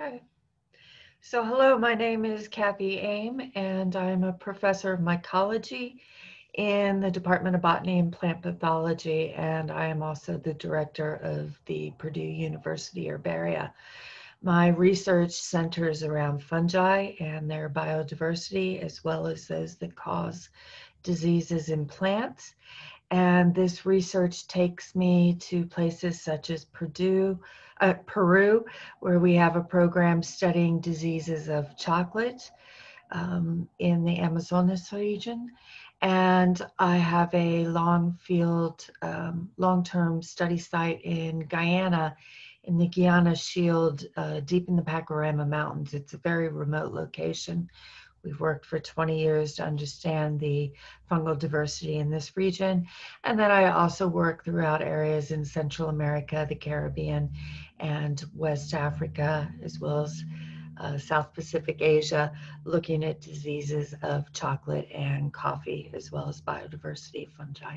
Okay. So hello, my name is Cathie Aime, and I'm a professor of mycology in the Department of Botany and Plant Pathology, and I am also the director of the Purdue University Herbaria. My research centers around fungi and their biodiversity, as well as those that cause diseases in plants. And this research takes me to places such as Purdue, uh, Peru, where we have a program studying diseases of chocolate um, in the Amazonas region. And I have a long field, um, long-term study site in Guyana, in the Guiana Shield, uh, deep in the Pakaraima Mountains. It's a very remote location. We've worked for 20 years to understand the fungal diversity in this region. And then I also work throughout areas in Central America, the Caribbean, and West Africa, as well as uh, South Pacific Asia, looking at diseases of chocolate and coffee, as well as biodiversity fungi.